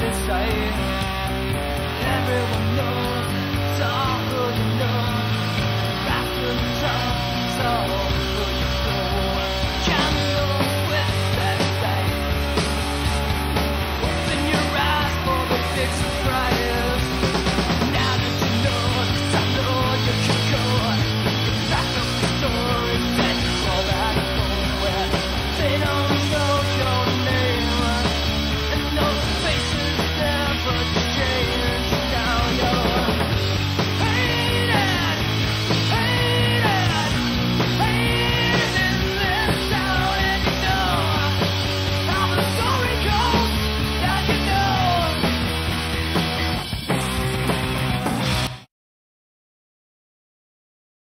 this sight. Everyone knows.